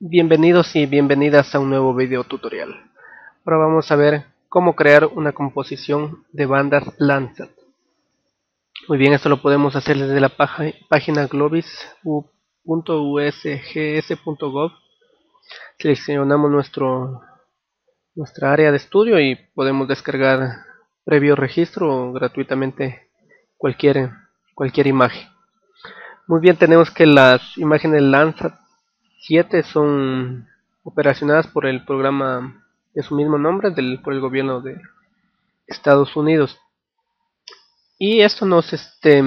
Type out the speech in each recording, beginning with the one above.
Bienvenidos y bienvenidas a un nuevo video tutorial. Ahora vamos a ver cómo crear una composición de bandas Landsat. Muy bien, esto lo podemos hacer desde la página globis.usgs.gov. Seleccionamos nuestro, nuestra área de estudio y podemos descargar previo registro gratuitamente cualquier, cualquier imagen. Muy bien, tenemos que las imágenes Landsat 7 son operacionadas por el programa de su mismo nombre, del, por el gobierno de Estados Unidos. Y esto nos este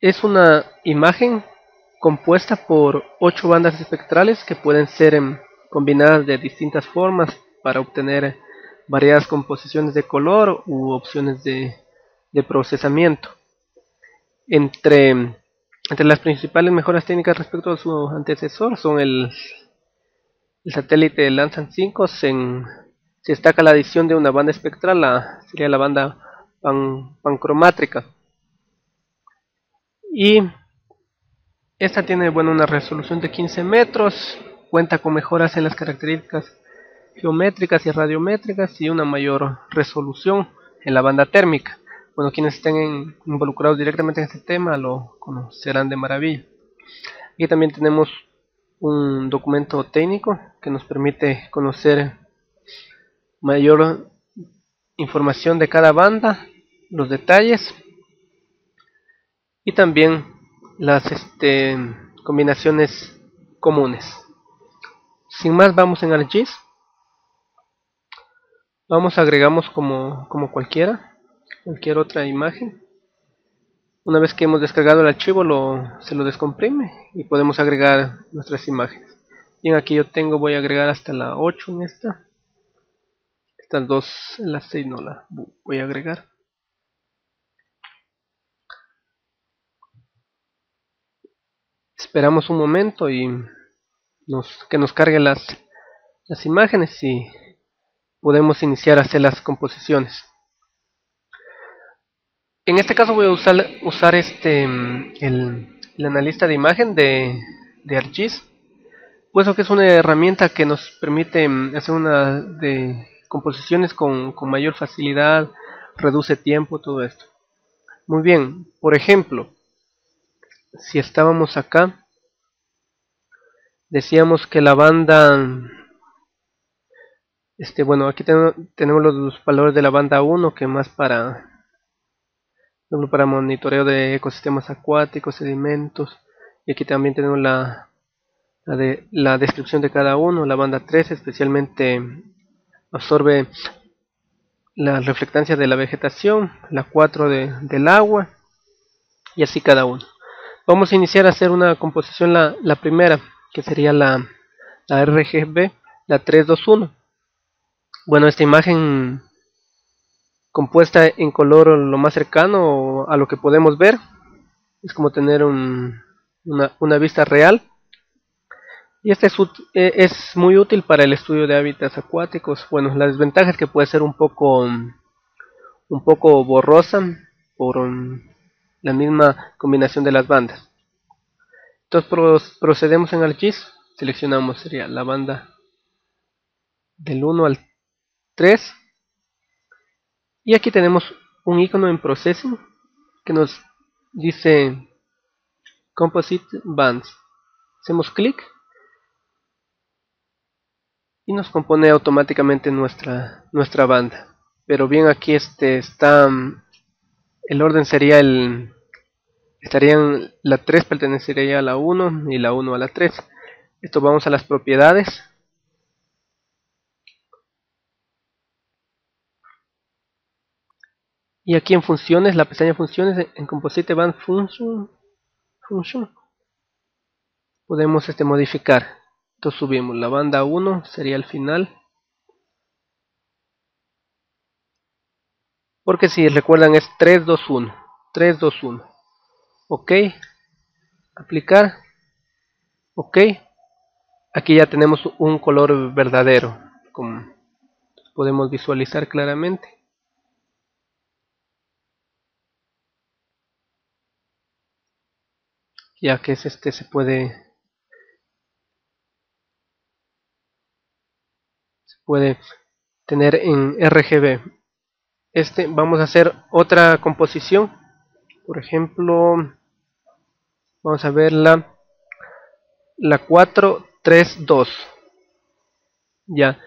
es una imagen compuesta por ocho bandas espectrales que pueden ser em, combinadas de distintas formas para obtener variadas composiciones de color u opciones de, de procesamiento. Entre, entre las principales mejoras técnicas respecto a su antecesor son el, satélite Landsat 5 se, se, destaca la adición de una banda espectral, la, sería la banda pancromátrica. Y esta tiene bueno, una resolución de 15 metros, cuenta con mejoras en las características geométricas y radiométricas y una mayor resolución en la banda térmica. Bueno, quienes estén involucrados directamente en este tema lo conocerán de maravilla. Aquí también tenemos un documento técnico que nos permite conocer mayor información de cada banda los detalles y también las este, combinaciones comunes. Sin más vamos en ArcGIS. Vamos agregamos como, como cualquiera, cualquier otra imagen. Una vez que hemos descargado el archivo lo, se lo descomprime y podemos agregar nuestras imágenes. Bien, aquí yo tengo, voy a agregar hasta la 8 en esta. Estas dos, en la 6 no la voy a agregar. esperamos un momento y nos, que nos cargue las, las imágenes y podemos iniciar a hacer las composiciones en este caso voy a usar, usar este el, analista de imagen de, de ArcGIS puesto que es una herramienta que nos permite hacer una de composiciones con, con mayor facilidad reduce tiempo todo esto. Muy bien por ejemplo si estábamos acá decíamos que la banda este bueno aquí tenemos los valores de la banda 1 que más para para monitoreo de ecosistemas acuáticos sedimentos y aquí también tenemos la, la, de, la descripción de cada uno la banda 3 especialmente absorbe la reflectancia de la vegetación la 4 de, del agua y así cada uno vamos a iniciar a hacer una composición la, la primera que sería la, la RGB, la 321. Bueno, esta imagen compuesta en color lo más cercano a lo que podemos ver, es como tener un, una, vista real. Y este es, e, es, muy útil para el estudio de hábitats acuáticos. Bueno, la desventaja es que puede ser un poco, un poco borrosa por la misma combinación de las bandas. Entonces procedemos en ArcGIS, seleccionamos sería la banda del 1 al 3 y aquí tenemos un icono en Processing que nos dice Composite Bands. Hacemos clic y nos compone automáticamente nuestra nuestra banda. Pero bien aquí este está el orden sería el estarían la 3 pertenecería a la 1 y la 1 a la 3 esto vamos a las propiedades y aquí en funciones la pestaña funciones en composite band function function. Podemos este modificar. Entonces subimos la banda 1 sería el final. Porque si recuerdan es 3 2 1 3 2 1 ok. Aplicar. Ok. Aquí ya tenemos un color verdadero como podemos visualizar claramente ya que es este se puede se puede tener en RGB este vamos a hacer otra composición. Por ejemplo vamos a ver la la 432 ya.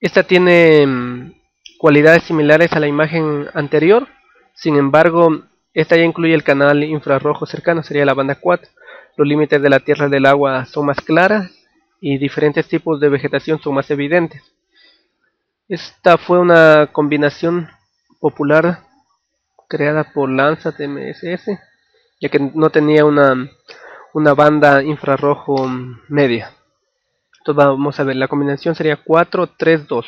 Esta tiene mm, cualidades similares a la imagen anterior. Sin embargo esta ya incluye el canal infrarrojo cercano, sería la banda 4. Los límites de la tierra y del agua son más claras y diferentes tipos de vegetación son más evidentes. Esta fue una combinación popular creada por Landsat MSS, ya que no tenía una, una banda infrarrojo media. Entonces vamos a ver, la combinación sería 4, 3, 2.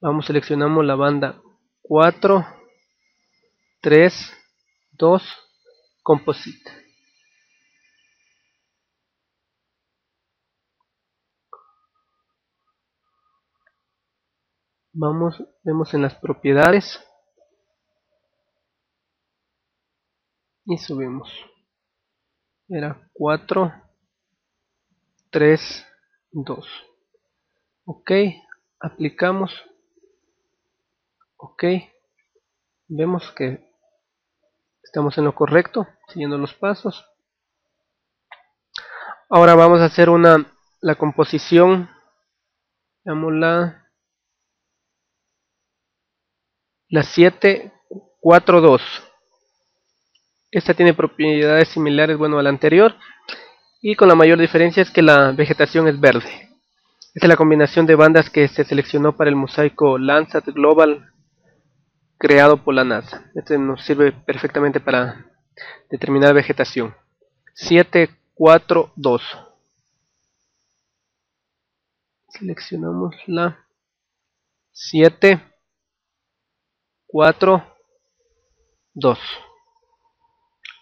Vamos, seleccionamos la banda 4, 3, 2, Composite. Vamos, vemos en las propiedades y subimos. Era 4, 3, 2. Ok, aplicamos. Ok, vemos que Estamos en lo correcto, siguiendo los pasos. Ahora vamos a hacer una la composición. Veámosla. La 742. Esta tiene propiedades similares bueno, a la anterior. Y con la mayor diferencia es que la vegetación es verde. Esta es la combinación de bandas que se seleccionó para el mosaico Landsat Global creado por la NASA. Este nos sirve perfectamente para determinar vegetación. 742. Seleccionamos la 7, 4, 2.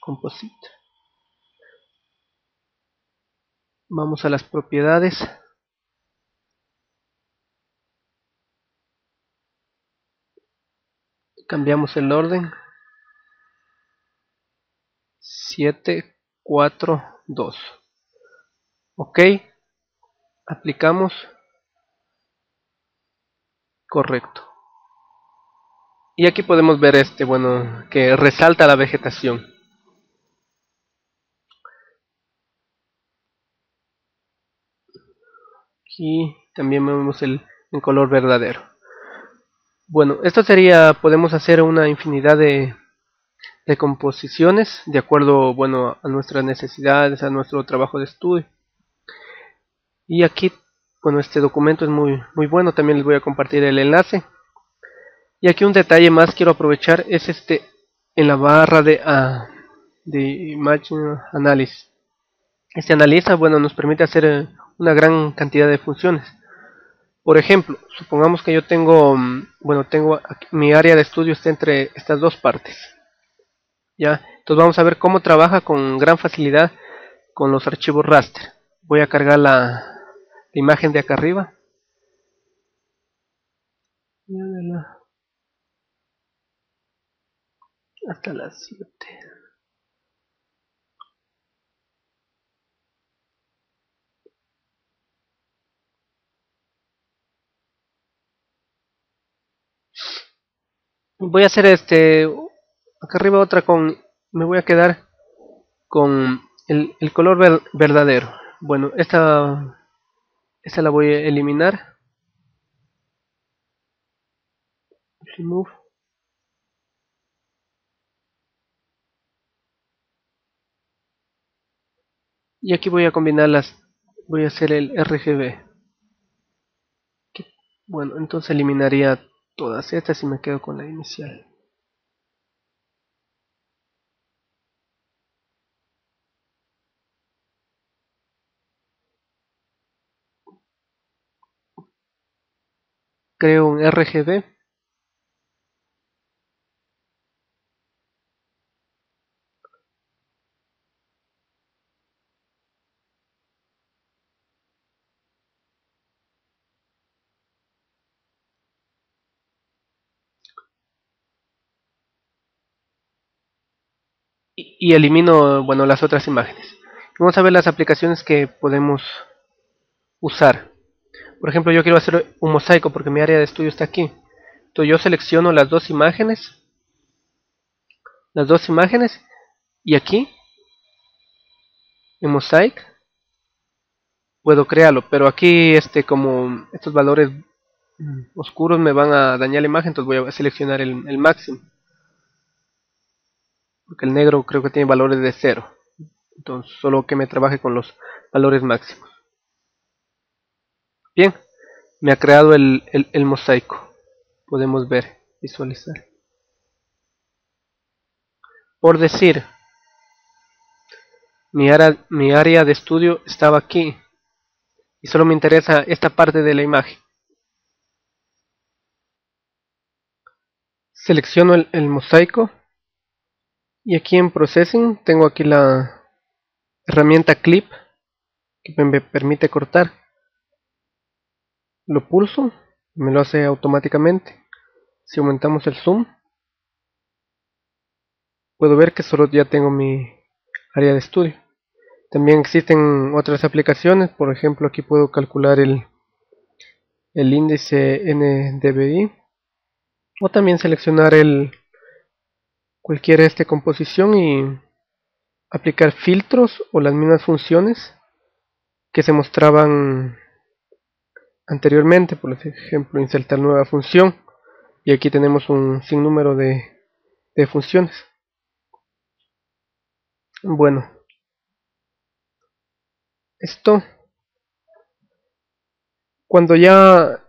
Composite. Vamos a las propiedades. Cambiamos el orden. 7 4 2 ok aplicamos. Correcto. Y aquí podemos ver este bueno que resalta la vegetación. Aquí también vemos el en color verdadero bueno, esto sería, podemos hacer una infinidad de, composiciones de acuerdo, bueno, a nuestras necesidades, a nuestro trabajo de estudio. Y aquí, bueno, este documento es muy, muy bueno, también les voy a compartir el enlace. Y aquí un detalle más quiero aprovechar es este en la barra de, uh, de Image Analysis. Este analiza, bueno, nos permite hacer eh, una gran cantidad de funciones. Por ejemplo, supongamos que yo tengo, mm, bueno, tengo mi área de estudio está entre estas dos partes. Ya, entonces vamos a ver cómo trabaja con gran facilidad con los archivos raster. Voy a cargar la, imagen de acá arriba. Hasta las 7. Voy a hacer este acá arriba otra con me voy a quedar con el, color verdadero. Bueno esta esta la voy a eliminar. Remove. Y aquí voy a combinarlas voy a hacer el RGB bueno entonces eliminaría todas estas y me quedo con la inicial. Creo un RGB. Y elimino bueno las otras imágenes. Vamos a ver las aplicaciones que podemos usar. Por ejemplo yo quiero hacer un mosaico porque mi área de estudio está aquí. Entonces yo selecciono las dos imágenes las dos imágenes y aquí en mosaic puedo crearlo. Pero aquí este como estos valores oscuros me van a dañar la imagen entonces voy a seleccionar el, el máximo porque el negro creo que tiene valores de cero. Entonces solo que me trabaje con los valores máximos. Bien me ha creado el, mosaico. Podemos ver visualizar. Por decir mi área, de estudio estaba aquí y solo me interesa esta parte de la imagen. Selecciono el, el mosaico y aquí en processing tengo aquí la herramienta clip que me permite cortar. Lo pulso me lo hace automáticamente. Si aumentamos el zoom puedo ver que solo ya tengo mi área de estudio. También existen otras aplicaciones por ejemplo aquí puedo calcular el, el índice NDVI o también seleccionar el cualquier este composición y aplicar filtros o las mismas funciones que se mostraban anteriormente, por ejemplo, insertar nueva función. Y aquí tenemos un sinnúmero de, de funciones. Bueno, esto. Cuando ya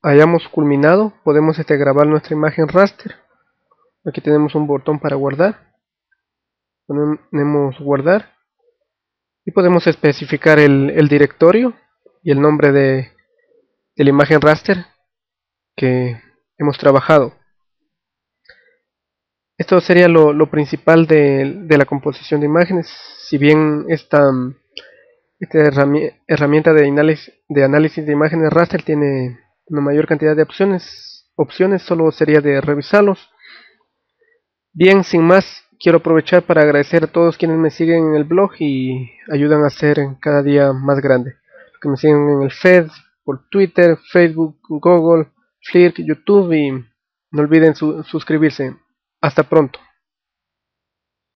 hayamos culminado podemos este, grabar nuestra imagen raster aquí tenemos un botón para guardar. Ponemos guardar. Y podemos especificar el, directorio y el nombre de, la imagen raster que hemos trabajado. Esto sería lo, principal de, la composición de imágenes. Si bien esta, herramienta de análisis, de análisis de imágenes raster tiene una mayor cantidad de opciones opciones solo sería de revisarlos bien sin más quiero aprovechar para agradecer a todos quienes me siguen en el blog y ayudan a hacer cada día más grande. Los que me siguen en el Fed, por Twitter, Facebook, Google, Flickr, YouTube y no olviden suscribirse. Hasta pronto.